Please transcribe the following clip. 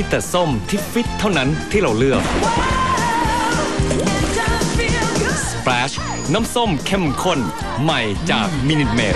มีแต่ส้มที่ฟิตเท่านั้นที่เราเลือก Splash น้ำส้มเข้มข้น ใหม่จากมินิเมด